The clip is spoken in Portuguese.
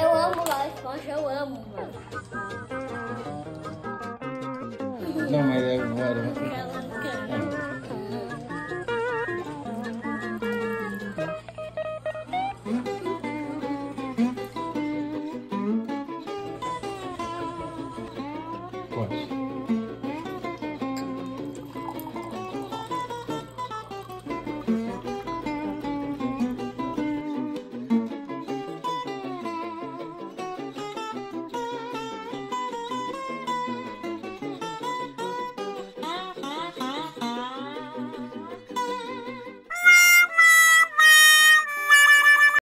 Eu amo Bob Esponja, eu amo, mano. Não, mas é agora. 关系